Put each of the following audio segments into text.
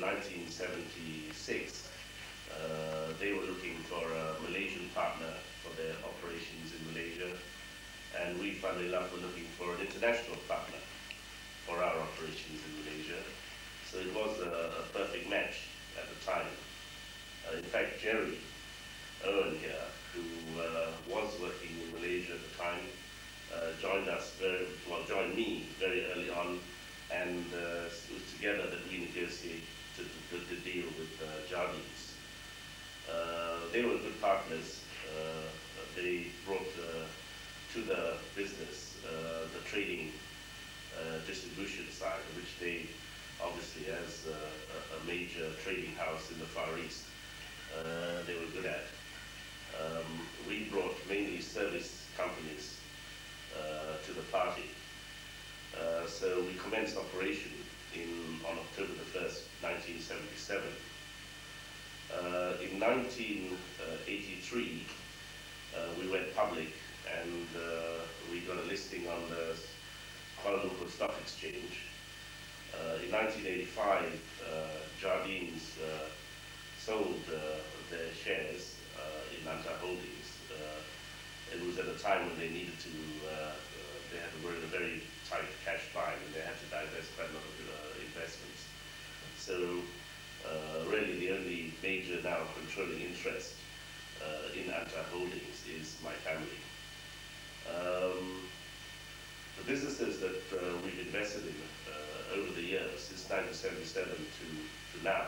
in 1976, uh, they were looking for a Malaysian partner for their operations in Malaysia, and we, funnily enough, were looking for an international partner for our operations in Malaysia. So it was a, a perfect match at the time. Uh, in fact, Jerry Owen here, who uh, was working in Malaysia at the time, uh, joined us very, well, joined me very early on, and uh, it was together that we negotiated the, the, the deal with uh, Jardines. Uh, they were good partners. Uh, they brought uh, to the business the trading distribution side, which they obviously as a, a major trading house in the Far East, they were good at. Um, we brought mainly service companies to the party. Uh, so we commenced operation in, on October the 1st, 1977. Uh, in 1983, uh, we went public and uh, we got a listing on the Kuala Lumpur Stock Exchange. Uh, in 1985, Jardines sold their shares in Antah Holdings. it was at a time when they needed to, they had a very tight cash bind and they had to divest quite a lot of investments. So uh, really the only major now controlling interest uh, in Antah Holdings is my family. Um, the businesses that uh, we've invested in uh, over the years, since 1977 to, to now,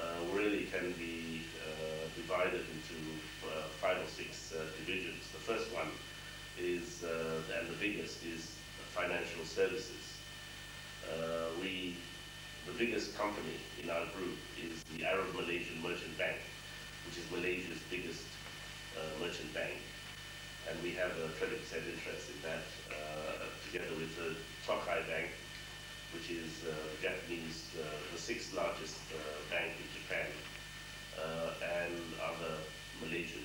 uh, really can be uh, divided into five or six divisions. The first one is, and the biggest, is financial services. we the biggest company in our group is the Arab Malaysian Merchant Bank, which is Malaysia's biggest uh, merchant bank. And we have a 20% interest in that, uh, together with the Tokai Bank, which is uh, Japanese, uh, the sixth largest uh, bank in Japan, uh, and other Malaysian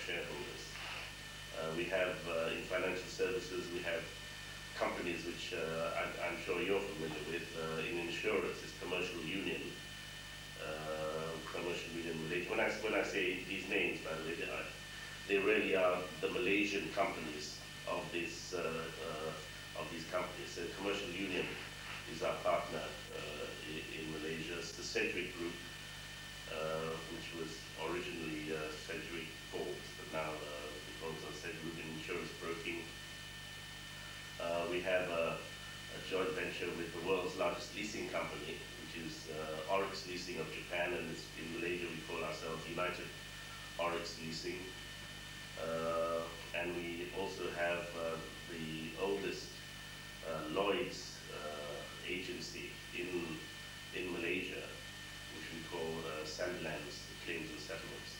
shareholders. we have, in financial services, we have companies which I'm, I'm, sure you're familiar with in insurance it's Commercial Union. Uh, Commercial Union Malaysia. When I, when I say these names, by the way, they, are, they really are the Malaysian companies of this uh, uh, of these companies. So Commercial Union is our partner uh, in, in, Malaysia. It's the Sedgwick Group, which was originally Sedgwick Forbes, but now uh, calls us Sedgwick Insurance Broking. Uh, we have a, a, joint venture with the world's largest leasing company, is uh, Orix Leasing of Japan, and in Malaysia we call ourselves United Orix Leasing. Uh, and we also have uh, the oldest uh, Lloyd's uh, agency in, in Malaysia, which we call Sandlands Claims and Settlements.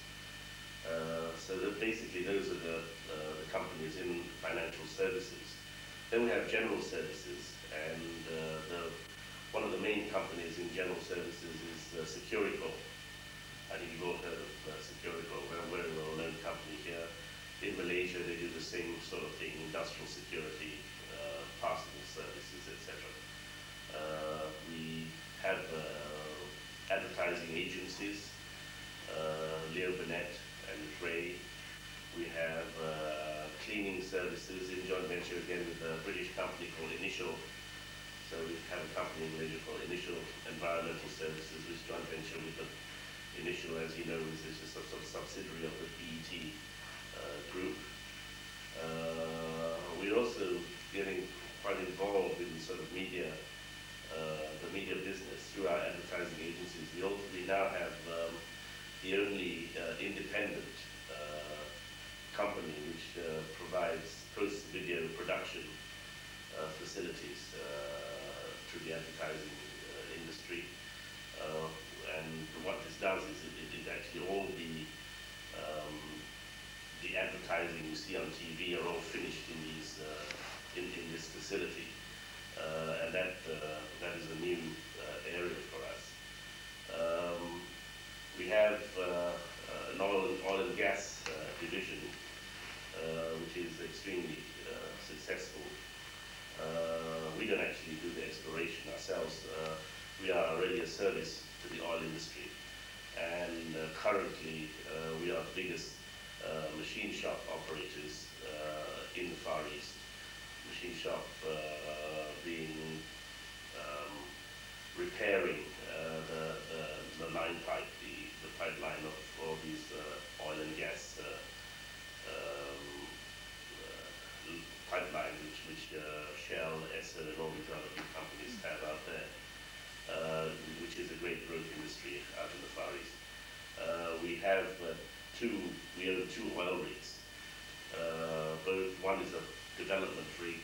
so basically those are the, the companies in financial services. Then we have general services, and uh, the, one of the main companies in general services is uh, Securicor. I think you've all heard of uh, Securicor. We're a very well-known company here. In Malaysia, they do the same sort of thing, industrial security, uh, parcel services, etc. Uh, we have uh, advertising agencies, uh, Leo Burnett and Ray. We have uh, cleaning services in joint venture again with a British company called Initial. So we have a company in Malaysia called Initial Environmental Services, which joint venture with the Initial, as you know, is just a sort of the BET uh, group. Uh, we're also getting quite involved in sort of media, uh, the media business through our advertising agencies. We also we now have um, the only uh, independent company which uh, provides post-video production uh, facilities uh, to the advertising industry. and what this does is it, it, it actually all the um, the advertising you see on TV are all finished in these in, in this facility. Uh, and that uh, that is a new uh, area for us. Um, we have an oil, oil and gas division uh, which is extremely uh, successful. Uh, we don't actually do the exploration ourselves. Far East. Machine shop uh, being um, repairing uh, the, the, the line pipe, the, the pipeline of all these uh, oil and gas uh, um, uh, pipelines which, which uh, Shell, Esso, and all these other big companies have out there, uh, which is a great growth industry out in the Far East. Uh, we have uh, two, we own two oil rigs. Uh, both, one is a development rig,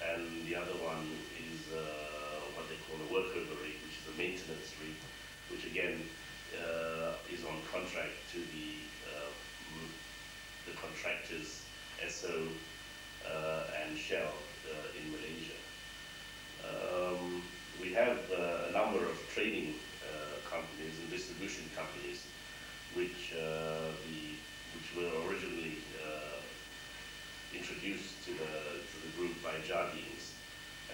and the other one is uh, what they call a workover rig, which is a maintenance rig, which again uh, is on contract to the uh, the contractors Esso uh, and Shell uh, in Malaysia. Um, we have uh, a number of trading uh, companies and distribution companies which uh, the which were originally uh, introduced to the to the group by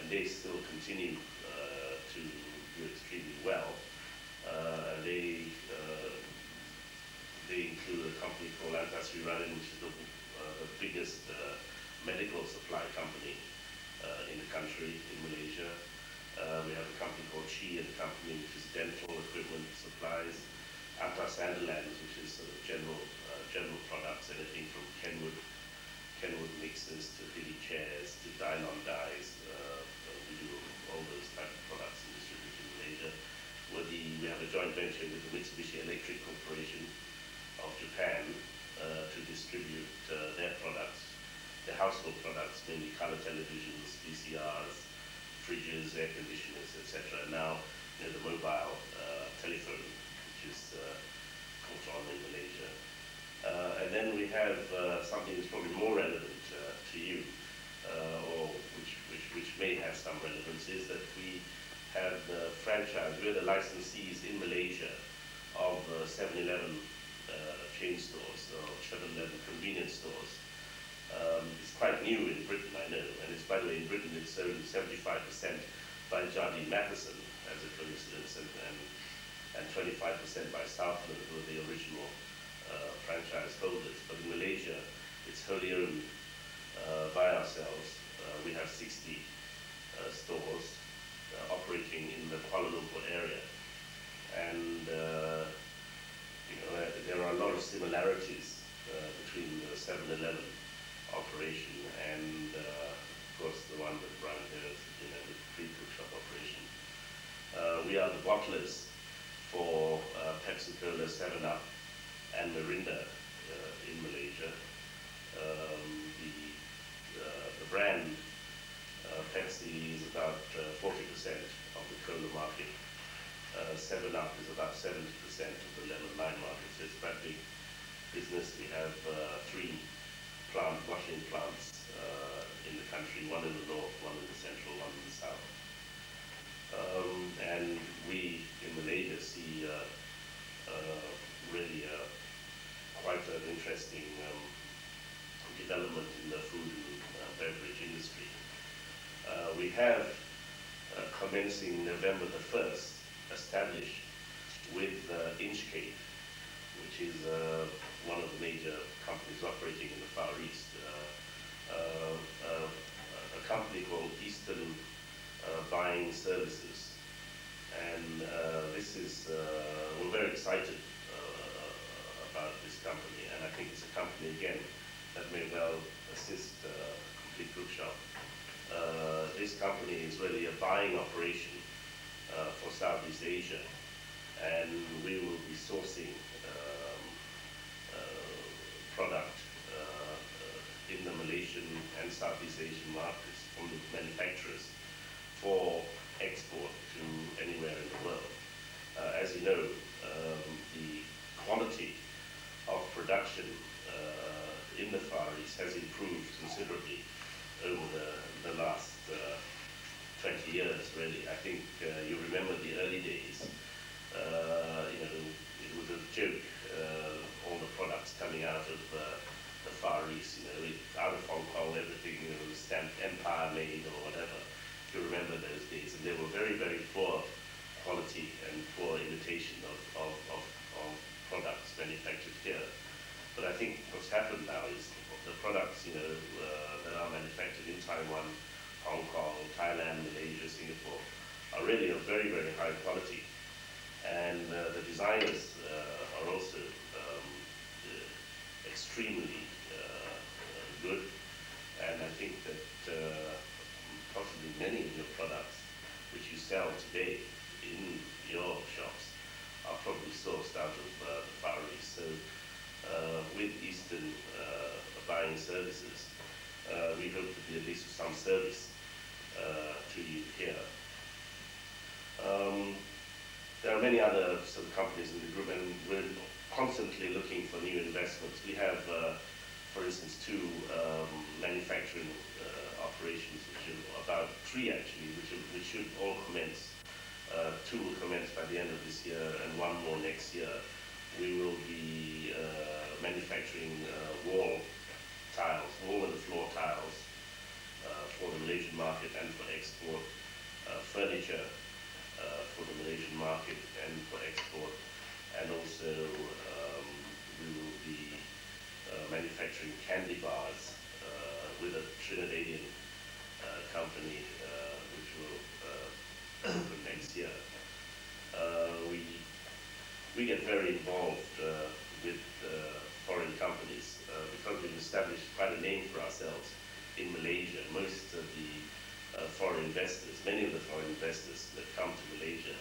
and they still continue uh, to do extremely well. Uh, they uh, they include a company called Antasri Radin, which is the, uh, the biggest uh, medical supply company in the country, in Malaysia. We have a company called Chi and Company, which is dental equipment supplies. Antas Sanderlands, which is sort of general, general products, anything from Kenwood, Kenwood mixers to Hille chairs to Dylon dyes. Uh, uh, we do all those type of products and distribute in Malaysia. We're the, we have a joint venture with the Mitsubishi Electric Corporation of Japan uh, to distribute their products, their household products, mainly color televisions, VCRs, fridges, air conditioners, etc. Now, you know, the mobile telephone, which is caught on in Malaysia. Uh, and then we have uh, something that's probably more relevant uh, to you, or which, which, which may have some relevance, is that we have the franchise, we're the licensees in Malaysia of uh, 7-Eleven uh, chain stores, or 7-Eleven convenience stores. Um, it's quite new in Britain, I know, and it's, by the way, in Britain it's owned 75% by Jardine Matheson, as a coincidence, and, and, and 25% by Southland, who the original uh, franchise holders. But in Malaysia, it's wholly owned uh, by ourselves. Uh, we have 60 uh, stores uh, operating in the Kuala Lumpur area. And you know, there are a lot of similarities between the 7-Eleven operation and, of course, the one that Brian you know, the free cook shop operation. We are the bottlers for uh, Pepsi Cola, 7-Up, and Mirinda uh, in Malaysia. Um, the, uh, the brand uh, Pepsi is about uh, 40% of the cola market. Uh, 7-Up is about 70% of the lemon lime market, so it's quite big business. We have uh, three plant, bottling plants uh, in the country, one in the north, one in the central, one in the south. Um, and we in Malaysia see uh, uh, really uh, quite an interesting um, development in the food and uh, beverage industry. Uh, we have, uh, commencing November the 1st, established with uh, Inchcape, which is uh, one of the major companies operating in the Far East, uh, uh, a company called Eastern Buying Services. And this is, we're very excited company, and I think it's a company, again, that may well assist uh, Complete Cookshop. Uh, this company is really a buying operation uh, for Southeast Asia, and we will be sourcing um, uh, product uh, in the Malaysian and Southeast Asian markets from the manufacturers for export to anywhere in the world. Uh, as you know, um, the quality of production uh, in the Far East has improved considerably over the, the last uh, 20 years, really. I think uh, you remember the early days. Uh, you know, it was a joke, uh, all the products coming out of uh, the Far East, you know, it, out of Hong Kong, everything, you know, was stamped Empire made or whatever. If you remember those days, and they were very, very poor quality and poor imitation of, of, of, of products manufactured here. But I think what's happened now is the products, you know, uh, that are Taiwan, Hong Kong, Thailand, Malaysia, Singapore, are really of very, very high quality. And uh, the designers uh, are also um, uh, extremely uh, good. And I think that uh, possibly many of your products which you sell today in your shops are probably sourced out of uh, the Far East. So uh, with Eastern uh, buying services, uh, we hope to be at least of some service uh, to you here. Um, there are many other sort of companies in the group, and we're constantly looking for new investments. We have, uh, for instance, two um, manufacturing uh, operations, which are about three actually, which, are, which should all commence. Uh, two will commence by the end of this year, and one more next year. We will be uh, manufacturing uh, wall tiles, wall and floor tiles for the Malaysian market and for export, uh, furniture uh, for the Malaysian market and for export, and also um, we will be uh, manufacturing candy bars with a Trinidadian company which will open next year. We we get very involved with foreign companies because we've established quite a name for ourselves in Malaysia. Most of the uh, foreign investors, many of the foreign investors that come to Malaysia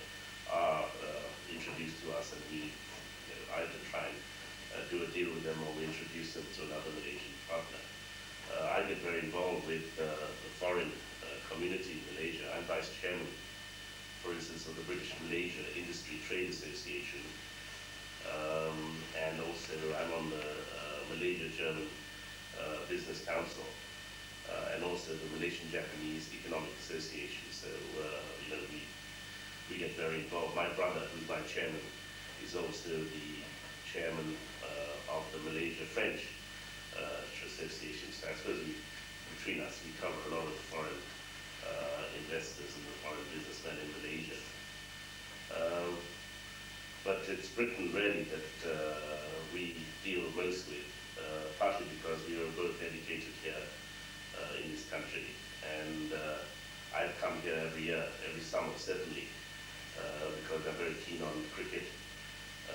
are uh, introduced to us and we you know, either try and uh, do a deal with them or we introduce them to another Malaysian partner. Uh, I get very involved with uh, the foreign uh, community in Malaysia. I'm vice chairman, for instance, of the British Malaysia Industry Trade Association. Um, and also I'm on the Malaysia-German Business Council uh, and also the Malaysian-Japanese Economic Association. So, uh, you know, we, we get very involved. My brother, who's my chairman, is also the chairman uh, of the Malaysia-French uh, Association. So I suppose we, between us, we cover a lot of foreign investors and foreign businessmen in Malaysia. Um, but it's Britain really that uh, we deal most with, uh, partly because we are both educated here country, and uh, I've come here every year, every summer certainly, uh, because I'm very keen on cricket,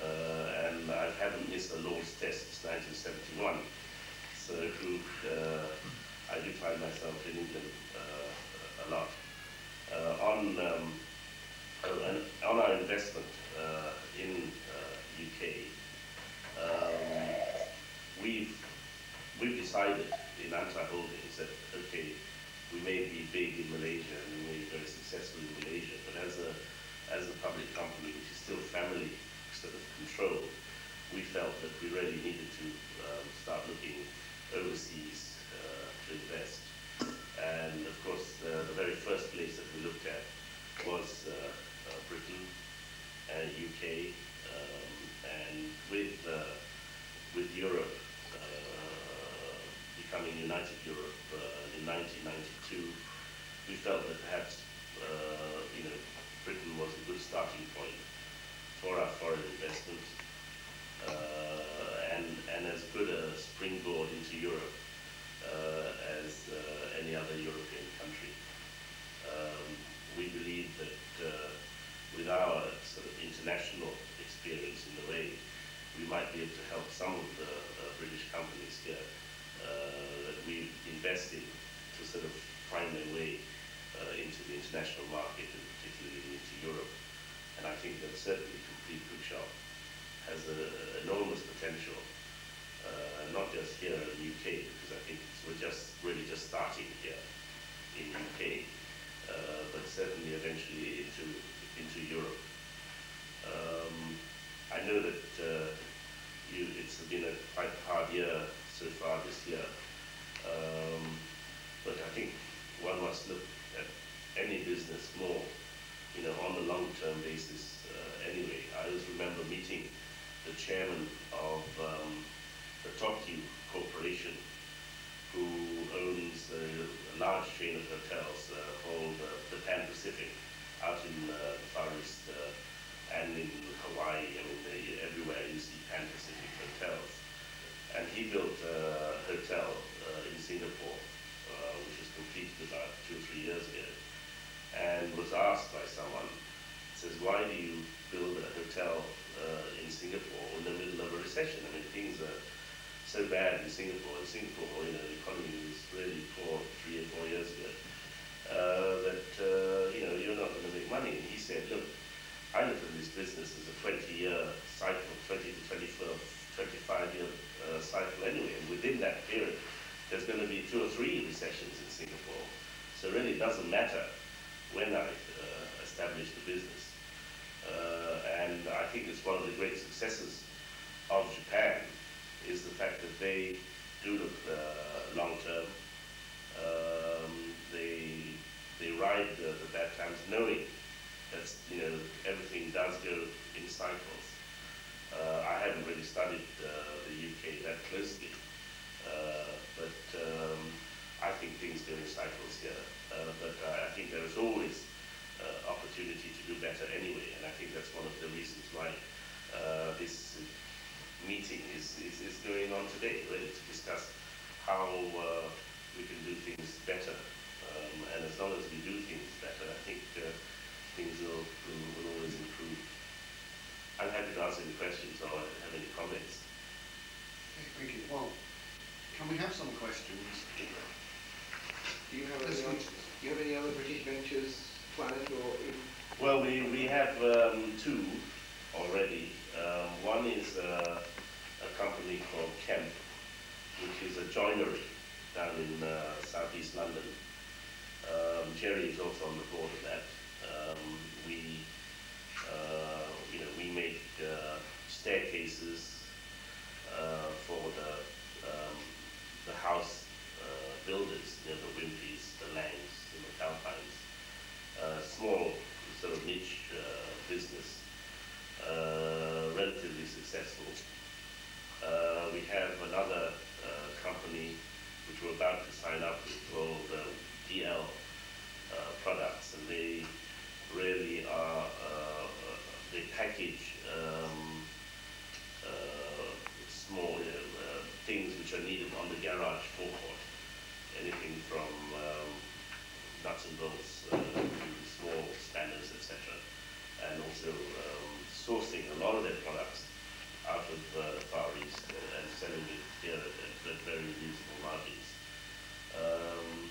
uh, and I haven't missed a Lord's Test since 1971, so uh, I do find myself in England uh, a lot. On um, on our investment in UK, um, we've we've decided in Antah Holdings that okay, we may be big in Malaysia and we may be very successful in Malaysia, but as a as a public company which is still family sort of controlled, we felt that we really needed to um, start looking overseas uh, to invest. And of course, uh, the very first place that we looked at was uh, uh, Britain and UK, um, and with uh, with Europe uh, becoming United Europe 1992, we felt that perhaps uh, you know Britain was a good starting point for our foreign investment uh, and and as good a springboard into Europe uh, as any other European country. Um, we believe that with our sort of international experience in the way, we might be able to help some of the British companies that we've invested to sort of find their way uh, into the international market and particularly into Europe. And I think that certainly Complete Cookshop has an enormous potential, uh, not just here in the UK, because I think we're just really just starting here in the UK, uh, but certainly eventually into into Europe. Um, I know that uh, you, it's been a quite hard year so far this year, um, but I think one must look at any business more, you know, on a long-term basis. Uh, anyway, I always remember meeting the chairman of um, the Tokyu Corporation, who owns a, a large chain of hotels uh, called uh, the Pan Pacific out in uh, the Far East uh, and in Hawaii. I mean, they, everywhere you see Pan Pacific hotels. And he built a hotel was asked by someone, says, why do you build a hotel uh, in Singapore in the middle of a recession? I mean, things are so bad in Singapore. In Singapore, you know, the economy was really poor three or four years ago. Uh, that, uh, you know, you're not going to make money. And he said, look, I look at this business as a 20-year cycle, 20 to 24, 25-year uh, cycle anyway. And within that period, there's going to be two or three recessions in Singapore. So really, it doesn't matter we have some questions? Do you have any, other, do you have any other British ventures planned or in? Well, we, we have um, two already. Um, one is uh, a company called Kemp, which is a joinery down in uh, southeast London. Um, Jerry is also on the board of that um, we, uh, you know, we make uh, staircases uh, for the um, the house uh, builders, you know, the Wimpeys, the Laings, the McAlpines. Uh, small sort of niche business, relatively successful. we have another company which we're about to sign up with all the DL uh, products, and they really are uh, uh, they package um, uh, small things which are needed on the garage forecourt. Anything from um, nuts and bolts to small spanners, etc. And also um, sourcing a lot of their products out of uh, the Far East uh, and selling it here at, at very reasonable margins. Um,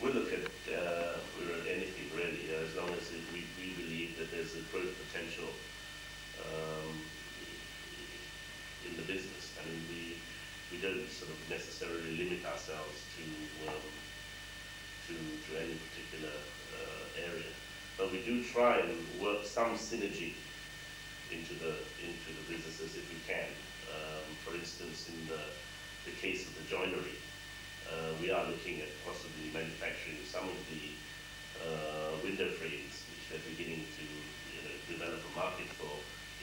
we look at uh, anything really, uh, as long as we, we believe that there's a growth potential um, in the business. I mean, we we don't sort of necessarily limit ourselves to um, to to any particular uh, area, but we do try and work some synergy into the into the businesses if we can. Um, for instance, in the the case of the joinery uh, we are looking at possibly manufacturing some of the uh, window frames which they're beginning to develop a market for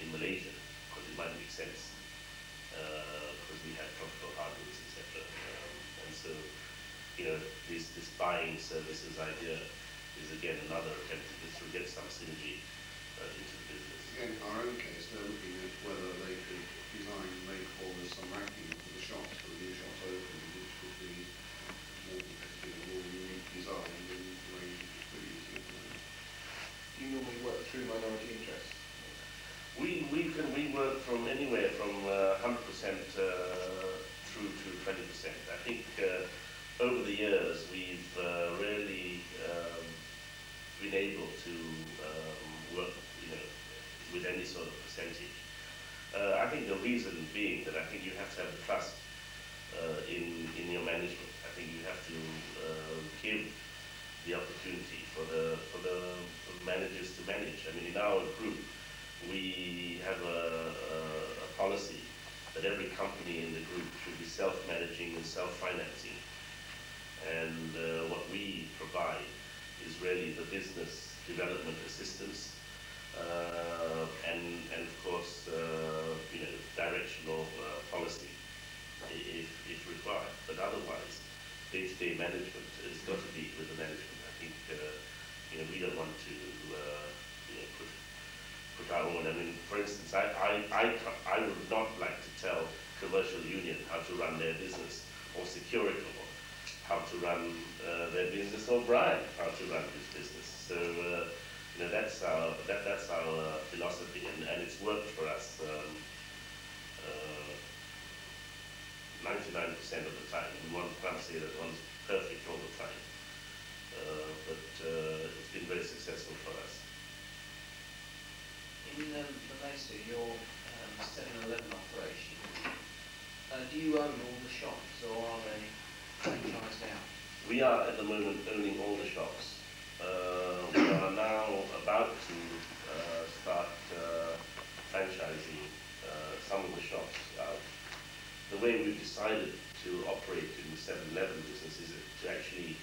in Malaysia because it might make sense because uh, we have tropical hardwoods, etc. Um, and so, you know, this, this buying services idea is again another attempt to get some synergy uh, into the business. In our own case, they're looking at whether they could design make for some racking for the shops, for the new shops open, which would be more competitive more unique design than the range we're using at the moment. Do you through minority interests? We, we can we work from anywhere from uh, 100% uh, through to 20%. I think uh, over the years we've uh, really um, been able to um, work you know, with any sort of percentage. Uh, I think the reason being that I think you have to have trust uh, in, in your management. I think you have to uh, give the opportunity for the, for the managers to manage. I mean, in our group, we have a, a, a policy that every company in the group should be self-managing and self-financing. And uh, what we provide is really the business development assistance uh, and, and of course, uh, you know, directional uh, policy if, if required. But otherwise, day-to-day management has got to be with the management. I think, you know, we don't want to, you know, put put our own. I mean, for instance, I, I, I, I would not like to tell commercial union how to run their business or Securicor how to run uh, their business or Brian how to run his business. So uh, you know, that's our, that, that's our uh, philosophy, and, and it's worked for us um, uh, 99% of the time. And one can't say that one's perfect all the time. Uh, but uh, it's been very successful for us. In um, Malaysia, your um, 7-Eleven operation, uh, do you own all the shops or are they franchised out? We are at the moment owning all the shops. Uh, we are now about to uh, start uh, franchising uh, some of the shops. The way we've decided to operate in the 7-Eleven business is to actually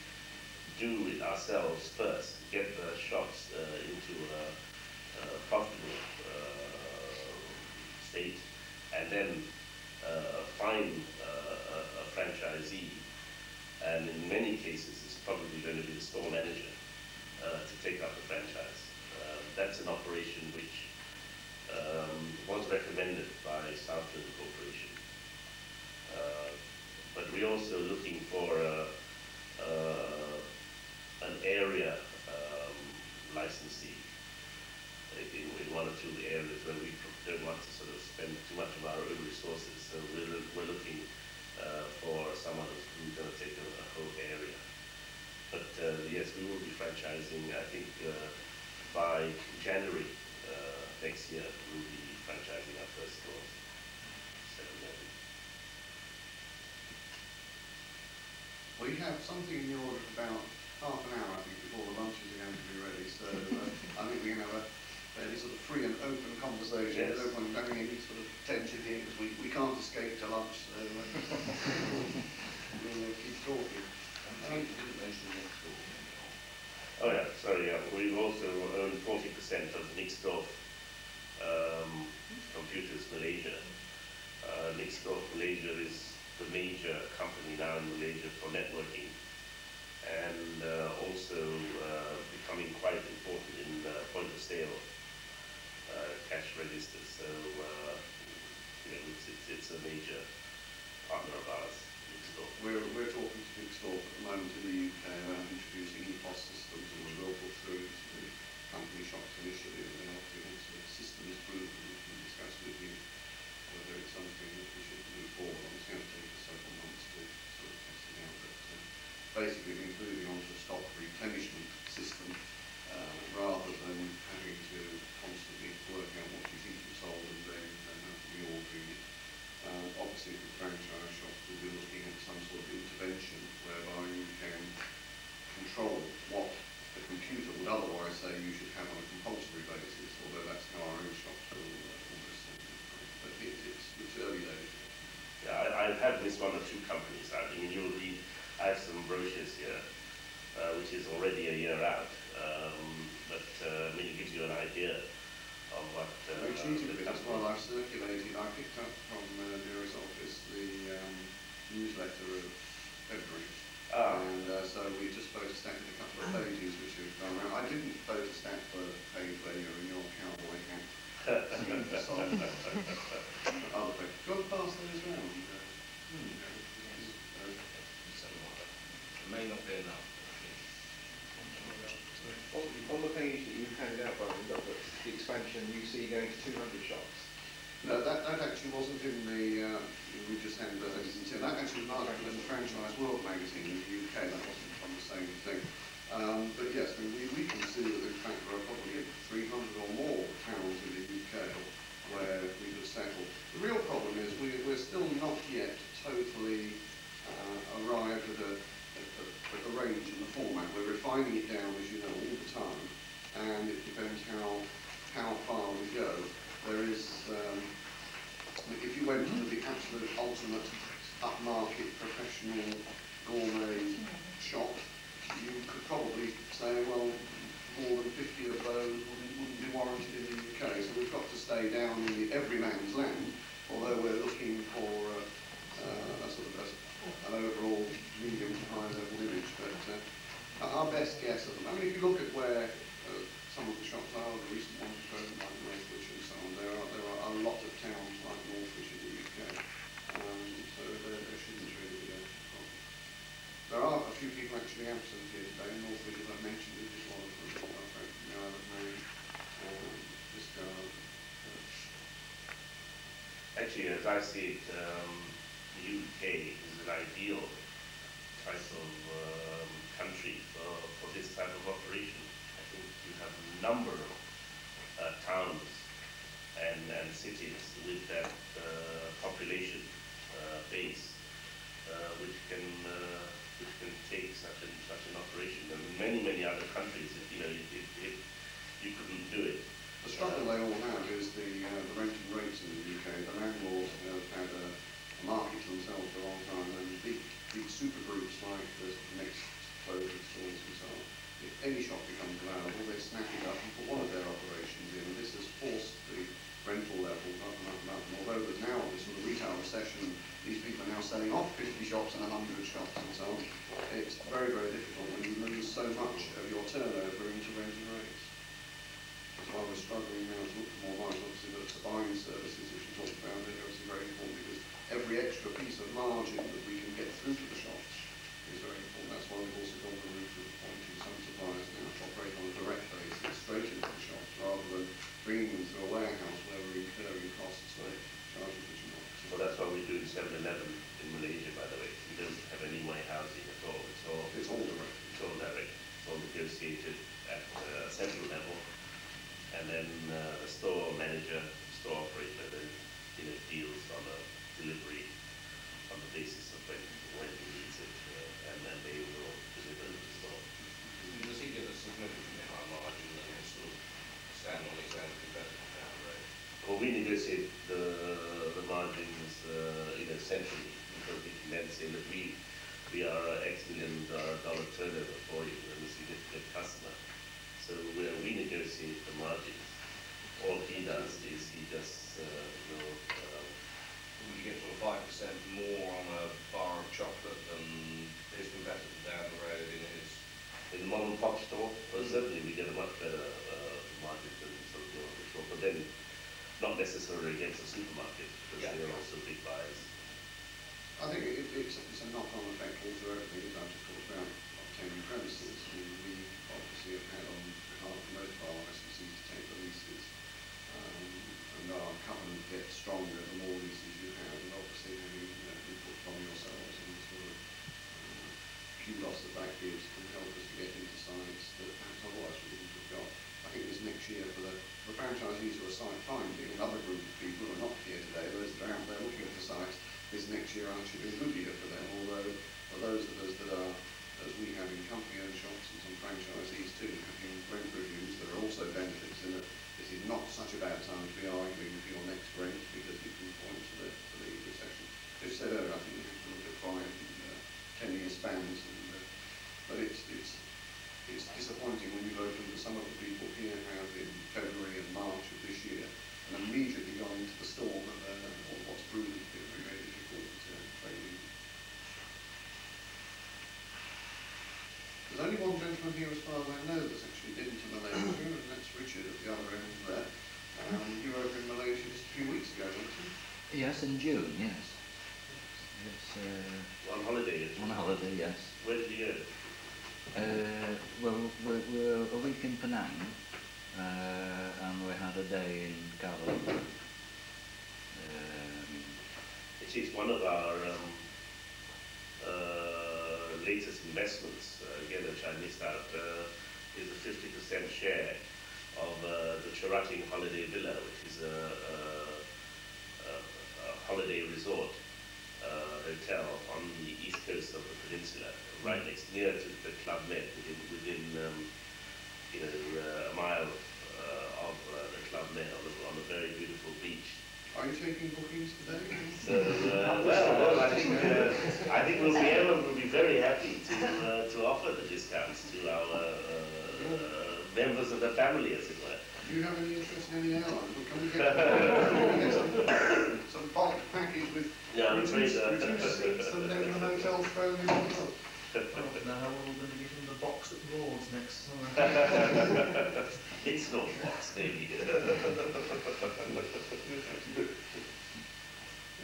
do it ourselves first, get the shops uh, into a, a profitable uh, state, and then uh, find uh, a, a franchisee and in many cases it's probably going to be the store manager uh, to take up the franchise. Uh, that's an operation which um, was recommended by Southland Corporation. Uh, but we're also looking for uh, uh, an area um, licensee in, in one or two areas where we don't want to sort of spend too much of our own resources. So we're, we're looking uh, for someone who's going to take a, a whole area. But yes, we will be franchising. I think by January next year, we'll be franchising our first store. So, uh, We have something in the order of about half an hour, I think, before the lunches are going to be ready. So uh, I think we can have a fairly sort of free and open conversation. Yes. There's no point having any sort of tension here because we, we can't escape to lunch. So uh, we'll uh, keep talking. Um, you didn't mention Nixdorf. Oh yeah, sorry, yeah. We also own 40% of Nixdorf um, Computers Malaysia. Uh, Nixdorf Malaysia is the major company now in Malaysia for networking and uh, also uh, becoming quite important in point of sale uh, cash registers. So, uh, you know, it's, it's, it's a major partner of ours, We're, we're talking to Big Store at the moment in the UK around introducing EPOS systems and we will put through to company shops initially and then obviously once the system is proven we can discuss with you whether it's something that we should move forward on. It's going to take us several months to sort of test it out but um, basically we're moving a stock replenishment system uh, rather than having to constantly work out what you think you sold and then uh, reordering it. Um, obviously, for franchise shops, we'll be looking at some sort of intervention whereby you can control what the computer would otherwise say you should have on a compulsory basis, although that's how our own shops will uh, almost. But it, it's, it's early days. Yeah, I, I've had this one or two companies out. I mean, you'll read, I have some brochures here, uh, which is already a year out. Um, but, uh, I mean, it gives you an idea of what uh, the bit as well, I've circulated, I picked up from uh, Nero's office the um, newsletter of February. Ah, And uh, so we just photostated a couple of pages which have gone around. I didn't photostat the page where you're in your cowboy hat. Other page. Do you want to pass those round? Uh, uh, It may not be enough. On, on the page that you handed out, Brian, you've got the the expansion, you see going to 200 shops. No, that, that actually wasn't in the, uh, we just had, uh, that actually was in the Franchise World magazine in the UK, that wasn't from the same thing. Um, but yes, I mean, we, we can see that in fact are probably 300 or more towns in the UK where we could settle. The real problem is we, we're still not yet totally uh, arrived at a, at, a, at a range in the format. We're refining it down, as you know, all the time, and it depends how, how far we go. There is, um, if you went to the absolute ultimate upmarket professional gourmet shop, you could probably say, well, more than 50 of those wouldn't, wouldn't be warranted in the UK. So we've got to stay down in the everyman's land, although we're looking for uh, uh, a sort of a, an overall medium to high level image. But uh, our best guess at the moment, if you look at where uh, some of the shops are, the recent ones present like Northwich and so on, there are, there are a lot of towns like Northwich in the UK. Um, so there, there shouldn't really be a problem. There are a few people actually absent here today. Northwood, as I mentioned, is one of them. Our friend from the Isle of Man, um, this guy. Actually, as I see it, um, you UK is an ideal type of um, country for, for this type of operation. I think you have a number of uh, towns and, and cities with that uh, population uh, base uh, which can uh, which can take such an such an operation. And in many many other countries, if, you know, if, if, if you couldn't do it. The struggle they all have is the, uh, the renting rates in the UK. The landlords have had a, a market to themselves for a long time, and big, big super groups like the next clothing stores and so on. If any shop becomes available, they snap it up and put one of their operations in, and this has forced the rental level up and up and up. And although there's now this sort of retail recession, these people are now selling off 50 shops and 100 shops and so on. It's very, very difficult when you lose so much of your turnover into renting rates. That's why we're struggling now to look for more lines. Obviously, the, the buying services, which we talked about, are obviously very important because every extra piece of margin that we can get through to the shops is very important. That's why we've also gone the route of appointing some suppliers now to operate on a direct basis straight into the shops rather than bringing them through a warehouse where we're incurring costs like charging for them. Well, that's what we do in 7-Eleven in Malaysia, by the way. We don't have any warehousing at all. It's all It's all direct. It's all direct. It's all negotiated at uh, central level, and then uh, the store manager, store operator, then you know deals on a delivery on the basis of when when he needs it, uh, and then they will deliver to the store. Does he get a significantly higher margin than his sort of stand on his own competitor down the road? Well, we negotiate the the margins, uh, you know, centrally because we can then say that we we are a X million dollar dollar turnover for you and a significant customer. So uh, we negotiate the margins. All he does is he just, uh, you know, uh, you get sort of five percent more on a bar of chocolate than his competitor down the road in his? in the mom and pop store, well, certainly we get a much better uh, margin than some of the other store, but then not necessarily against the supermarket because Yeah. they are also big buyers. I think it, it's, it's a knock-on effect all through everything, as I've just talked about, obtaining premises. I mean, we obviously have had on behalf of most of our licensees to take the leases, um, and our covenant gets stronger the more leases you have, and obviously having, you know, input from yourselves and the sort of uh, kudos that that gives can help us to get into sites that perhaps otherwise we wouldn't have got. I think this next year for the, the franchisees who are site finding, another group of people who are not here today, those that are out there looking for sites, this next year actually been a good year for them, although for those of us that are, as we have in company-owned shops and some franchisees too, having rent reviews, there are also benefits in that this is not such a bad time to be arguing for your next rent because you can point to the, to the recession. As said earlier, I think we have to look at five and uh, ten-year spans, and, uh, but it's, it's, it's disappointing when you've opened, as some of the people here have in February and March of this year, and immediately gone into the storm and uh, or what's proven to be a very, very difficult uh, trading. There's only one gentleman here, as far as I know, that's actually been to Malaysia, and that's Richard at the other end there. Um, you were over in Malaysia just a few weeks ago, weren't you? Yes, in June, yes. It's uh, On holiday, on holiday, yes. where did you go? Uh, well, we're, we're a week in Penang, uh, and we had a day in Kuala Lumpur. Um, It is one of our um, latest investments, uh, again, which I missed out, uh, is a 50% share of uh, the Cherating Holiday Villa, which is a, a, a, holiday resort uh, hotel on the east coast of the peninsula, right next near to the Club Med, within, within um, you know, uh, a mile uh, of uh, the Club Med on a, on a very beautiful beach. Are you taking bookings today? So, uh, well, well, I think, uh, I think we'll be able, we'll be very happy to, uh, to offer the discounts to our, uh, members of the family, as it were. Do you have any interest in any airline? Can we get, can we get some, some bulk package with Yeah, I'm afraid, uh, reduced seats and then the hotel thrown in on top? Now we're going to give him the box at Lord's next summer. It's not box, maybe.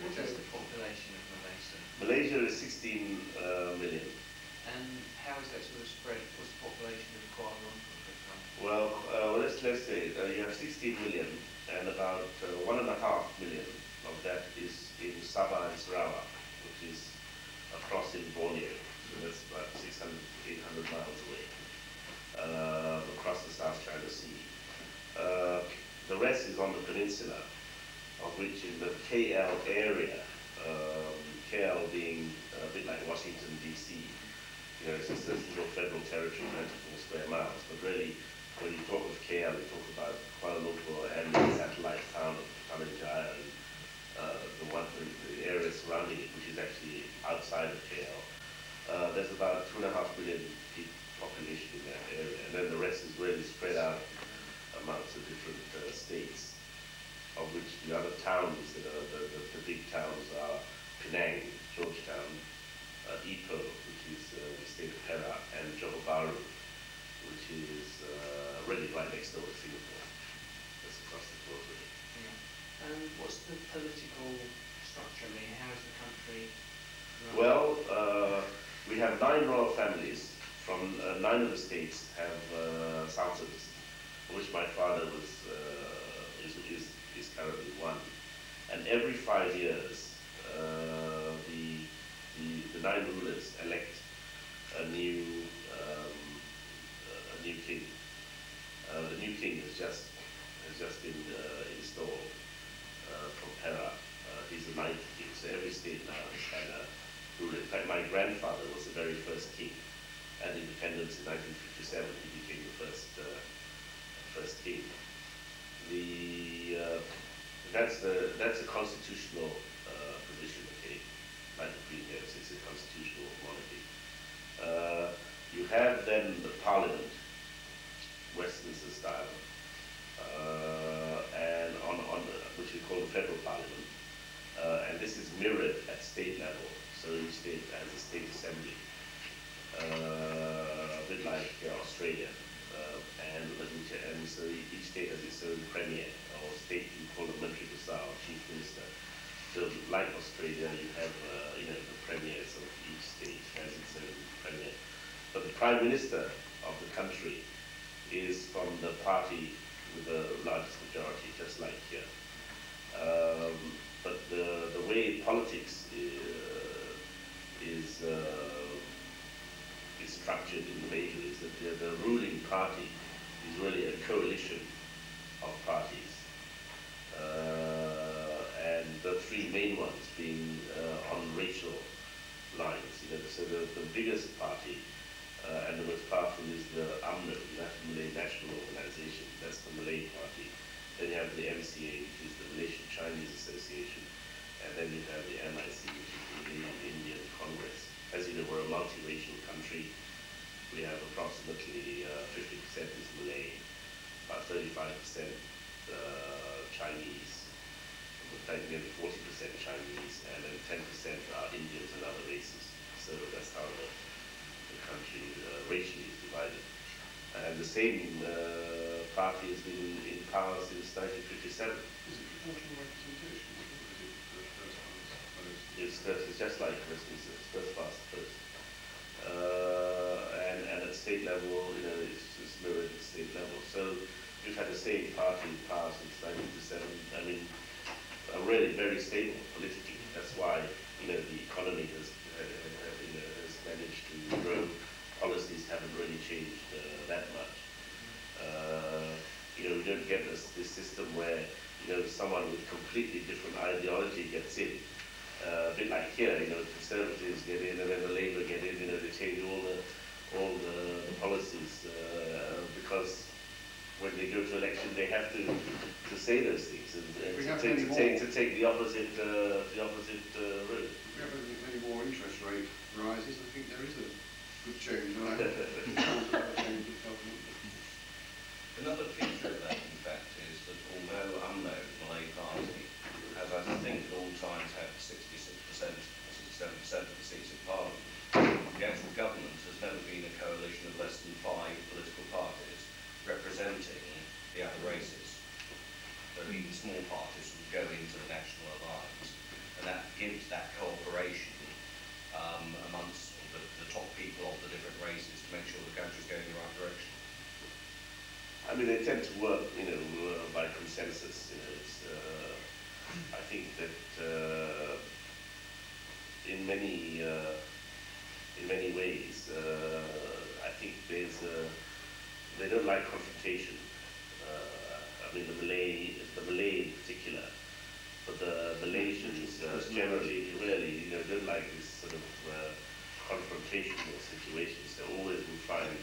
What is the population of Malaysia? Malaysia is 16 uh, million. And how is that sort of spread? What's the population of Kuala Lumpur, for example? Well, uh, let's, let's say, uh, you have 16 million, and about uh, one and a half million of that is in Sabah and Sarawak, which is across in Borneo, that's about 600, 800 miles away, uh, across the South China Sea. Uh, the rest is on the peninsula, of which in the KL area, um, KL being a bit like Washington DC, you know, it's just a little federal territory, 94 square miles, but really, when you talk of KL, you talk about Kuala Lumpur and the satellite town of Tamanjaya and uh, the one, the, the area surrounding it, which is actually outside of KL. Uh, there's about two and a half million people population in that area, and then the rest is really spread out amongst the different uh, states, of which the other towns that are the, the, the big towns are Penang, Georgetown, uh, Ipoh, which is uh, the state of Perak, and Johor Bahru, which is uh, really right next door to Singapore. That's across the border. And what's the political structure? I mean, how is the country run? Well, uh, we have nine royal families from uh, nine of the states have uh, sultans, which my father was uh, is, is, is currently one. And every five years, uh, the, the the nine rulers elect a new um, a new king. Uh, the new king has just has just been uh, installed uh, from Perak. Uh, he's the ninth king, so every state now In fact, my grandfather was the very first king. At independence in 1957, he became the first uh, first king. The uh, that's the that's a constitutional uh, position, okay, like the has. It's a constitutional monarchy. Uh, you have then the Parliament, Westminster style, uh, and on, on the, which we call the federal parliament. Uh, and this is mirrored at state level. So each state has a state assembly, uh, a bit like uh, Australia. Uh, and, and so each state has its own premier, or state, Menteri Besar, chief minister. So like Australia, you have, uh, you know, the premiers of each state has its own premier. But the prime minister of the country is from the party with the largest majority, just like here. Um, but the, the way politics uh, is, uh, is structured in Malaysia is that the, the ruling party is really a coalition of parties. Uh, and the three main ones being uh, on racial lines. You know, so the, the biggest party uh, and the most powerful is the UMNO, United Malay National Organization. That's the Malay party. Then you have the MCA, which is the Malaysian Chinese Association. And then you have the MIC, which is the Malaysian Indian Congress. As you know, we're a multiracial country. We have approximately uh, 50% is Malay, about 35% uh, Chinese, in nearly 40% Chinese, and then 10% are Indians and other races. So that's how the the country uh, racially is divided. And the same uh, party has been in power since 1957. Is it proportional representation? It uh, first past post? It's, just- it's just like Westminster, it's first past state level, you know, it's, it's mirrored at the state level. So we've had the same party in power since 1957. I mean, uh, really very stable politically. That's why, you know, the economy has, uh, uh, you know, has managed to grow. Policies haven't really changed uh, that much. Uh, you know, we don't get this, this system where, you know, someone with completely different ideology gets in. Uh, a bit like here, you know, conservatives get in and then the Labour get in, you know, they change all the, all the, the policies uh, because when they go to election, they have to, to say those things and, and to, take, to, take, to take the opposite, uh, the opposite uh, route. If we have any any more interest rate rises, I think there is a good change. And I hope a change of government. Another feature of that, in fact, is that although UMNO, the Malay Party, has, I think, at all times had 66%, 67% of the seats in Parliament, the actual government has never been a coalition of less than five political parties representing the other races. So even small parties would go into the National Alliance, and that gives that cooperation um, amongst the, the top people of the different races to make sure the country's going in the right direction. I mean, they tend to work, you know, uh, by consensus. You know, it's, uh, I think that uh, in many uh, in many ways. Uh, I think there's a, they don't like confrontation. Uh, I mean, the Malay, the Malay in particular, but the Malaysians uh, generally, really, you know, don't like this sort of uh, confrontational situations. They always will try and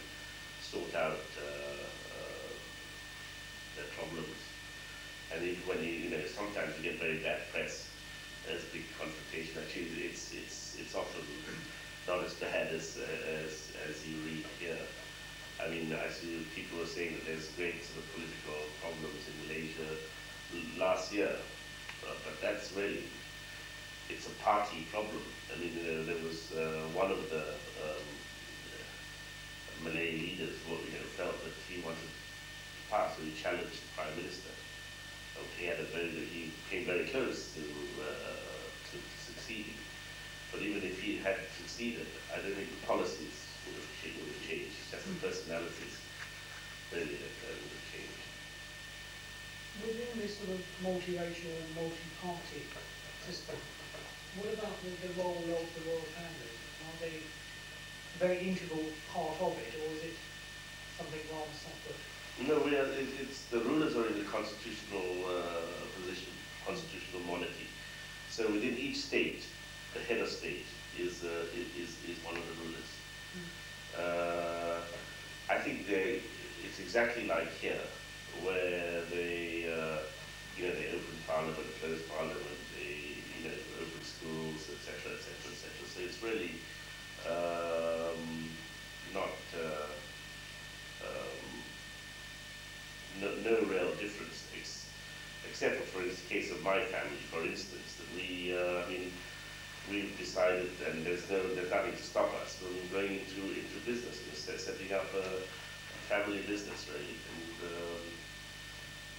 sort out uh, uh, their problems. And even when you, you know, sometimes you get very bad press as big confrontation. Actually, it's it's it's often not as bad as as as you read here. I mean, I see people are saying that there's great sort of political problems in Malaysia last year, uh, but that's really it's a party problem. I mean, uh, there was uh, one of the um, Malay leaders know felt that he wanted to pass, so he challenged the prime minister. He had a very he came very close to, uh, to, succeeding. But even if he had succeeded, I don't think the policies would have, cha- would have changed. It's just the personalities really that uh, would have changed. Within this sort of multiracial and multi-party system, what about the, the role of the royal family? Are they a very integral part of it, or is it something rather separate? No, are, it, it's, the rulers are in the constitutional uh, position, constitutional monarchy. So within each state, the head of state is, uh, is, is one of the rulers. Uh, I think they, it's exactly like here, where they, uh, you know, they open parliament, close parliament, they, you know, open schools, etc., etc., etc. So it's really um, not. Uh, um, no, no real difference, ex- except for, for the case of my family, for instance, that we, uh, I mean, we've decided, and there's no, there's nothing to stop us from going into, into business, set- setting up a, a family business, really. And, um,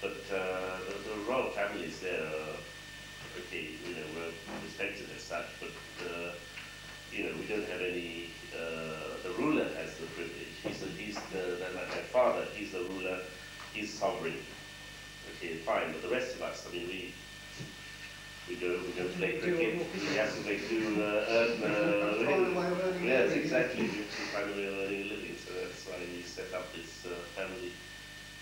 but uh, the, the royal families there are, okay, you know, we're respected as such, but, uh, you know, we don't have any, uh, the ruler has the privilege. He's, the, he's the, the, my father, he's the ruler, he's sovereign. Okay, fine, but the rest of us, I mean, we, we go, we go play cricket, we have to make do, uh, earn, uh, Find a way of earning a Yes, exactly, we have to find a way of earning a living, so that's why we set up this, uh, family,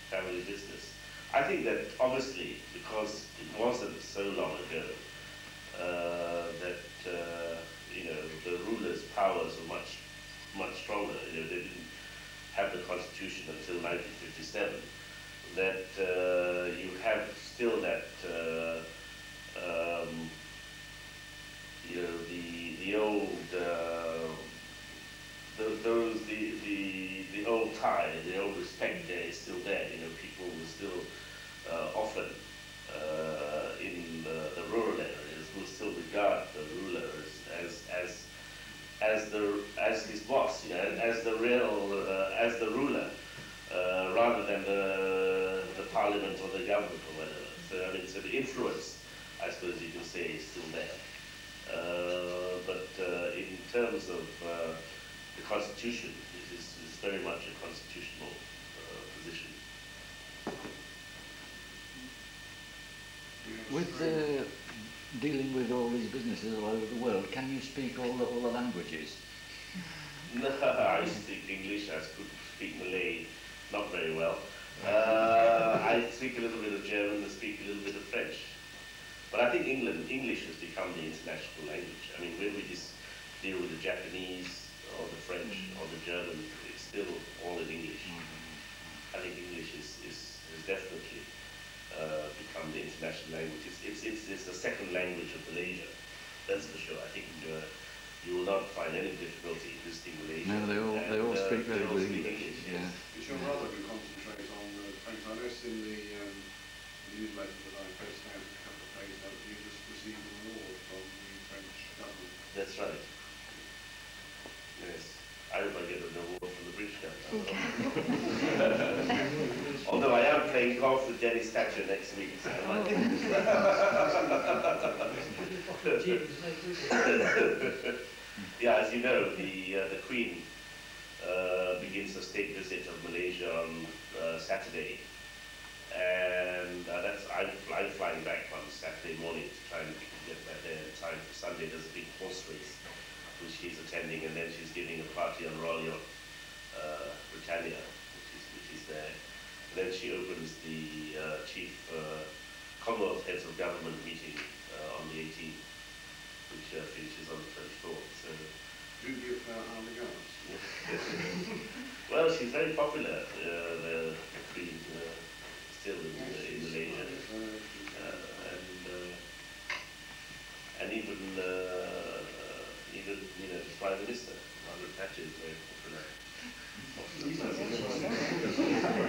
family business. I think that obviously, because it wasn't so long ago, uh, that, uh, you know, the rulers' powers were much, much stronger. You know, they didn't have the constitution until 1957. That uh, you have still that, uh, um, you know, the the old, uh, tho- those the the the old tie, the old respect there is still there. You know, people will still uh, often uh, in the, the rural areas will still regard the ruler as as as, the as his boss, you know, as the real uh, as the ruler, rather than the parliament or the government or whatever. So I mean, so the influence, I suppose you can say, is still there. Uh, but uh, in terms of uh, the constitution, it is, is very much a constitutional uh, position. With dealing with all these businesses all over the world, can you speak all the, all the languages? No, I speak English, I speak Malay, not very well. Uh, I speak a little bit of German, I speak a little bit of French. But I think England, English has become the international language. I mean, when we just deal with the Japanese or the French or the German, it's still all in English. I think English is, is, is definitely uh, become the international language. It's, it's, it's, it's the second language of Malaysia, that's for sure. I think uh, you will not find any difficulty in visiting Malaysia. No, they all- they all uh, speak very they good speak English, yes. yeah. We should rather can concentrate on the French. I noticed in the um, newsletter that I posted out a couple of days ago that you just received an award from the French government. That's right. Yes. I hope I get an award from the British government. I am playing golf with Denis Thatcher next week, so. Yeah, as you know, the, uh, the Queen uh, begins a state visit of Malaysia on uh, Saturday. And uh, that's, I'm, I'm flying back on Saturday morning to try and get back there in time for Sunday. There's a big horse race which she's attending, and then she's giving a party on Royal uh, Britannia, which is, which is there. And then she opens the uh, chief uh, Commonwealth Heads of Government meeting uh, on the 18th, which uh, finishes on the 24th. So, Do give her our regards. well, she's very popular, uh, the, the Queen, uh, still in, uh, in Malaysia. And uh, and even uh, uh, even you know the Prime Minister Margaret Thatcher is very popular.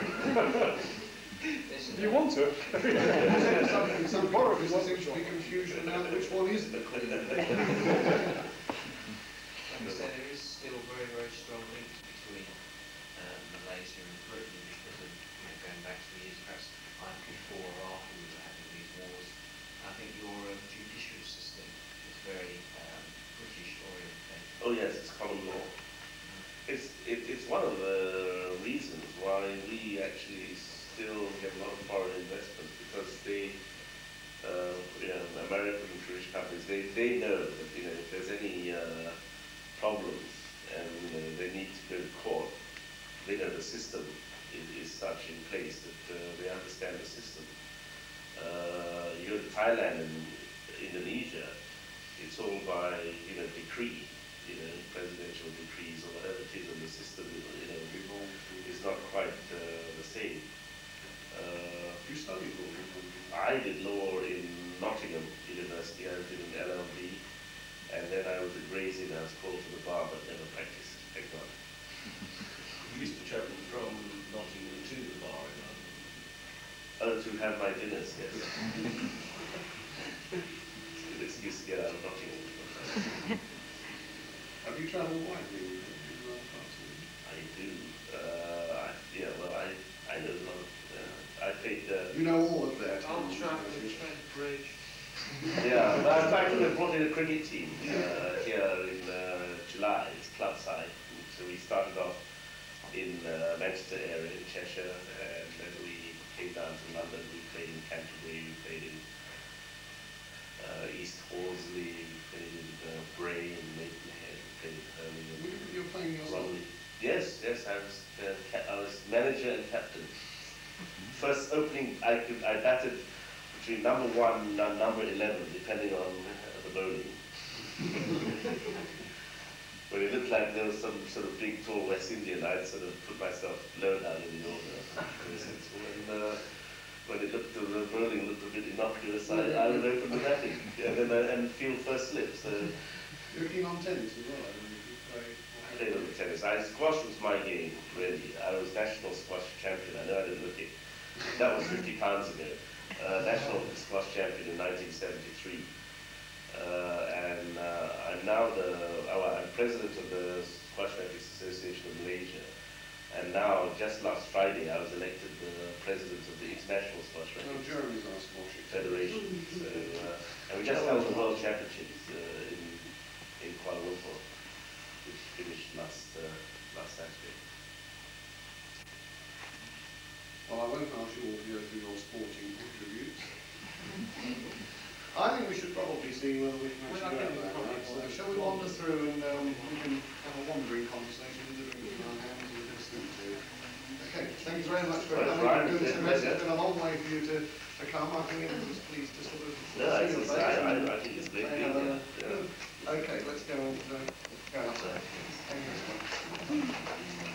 Listen, You want to? Some, some borrowers, there seems to be confusion now which one is the. Like I said, there is still very, very strong links between um, Malaysia and Britain because of, you know, going back to the years perhaps either before or after we were having these wars. I think your um, judicial system is very um, British oriented. Oh yes, it's common law. It's it, it's one of the reasons why we actually still get a lot of foreign investment because they. Uh, you know, American British companies, they, they know that, you know, if there's any uh, problems and, you know, they need to go to court, they know the system is, is such in place that uh, they understand the system. Uh, you go to Thailand and Indonesia, it's all by, you know, decree, you know, presidential decrees or whatever it is, and the system, you know, is not quite uh, the same. Uh, You studied law? I did law in Nottingham University, I did an LLB, and then I was at Gray's Inn, I was called to the bar but never practiced, thank God. You used to travel from Nottingham to the bar in London. Oh, to have my dinners, yes. It's a good excuse to get out of Nottingham. Have you travelled widely in the last parts of the I do, uh, I, yeah, well, I, I know a lot, of, uh, I played, uh, You know all of that. Old um, Trafford, uh, Trent Bridge. Yeah, well, in fact, we brought in a cricket team uh, here in uh, July. It's club side. So we started off in uh, Manchester area in Cheshire, and then we came down to London. We played in Canterbury. We played in uh, East Horsley. We played in uh, Bray and Maidenhead. We played in Birmingham. you- You're playing yourself. Yes, yes, I was, uh, I was manager and captain. First opening, I could, I batted between number one and number eleven, depending on the bowling. when it looked like there was some sort of big, tall West Indian, I'd sort of put myself low down in the order. When, uh, when it looked, the bowling looked a bit innocuous, I, I would open the batting, and then uh, and field first slip. So. You're keen on tennis as well, I mean, you play. played on the tennis. I, squash was my game, really. I was national squash champion. I know I didn't look it. That was 50 pounds ago. Uh, national squash champion in 1973. Uh, and uh, I'm now the, oh, I'm president of the Squash Rackets Association of Malaysia. And now, just last Friday, I was elected the president of the International Squash No, Jeremy's our squash. Federation. So, uh, and we just held the World Championships uh, in, in Kuala Lumpur, which finished last, uh, last Saturday. Well, I won't ask you all to go through your sporting. I think we should probably see whether we can actually do that. Right? Shall we wander through and um, we can have a wandering conversation in the drinking our hands and listening to. Okay, thanks very much for coming right, and doing. It's been a long way for you to, to come. I think everyone's pleased to sort of no, see your face. I, yeah. Okay, let's go on. Thank you.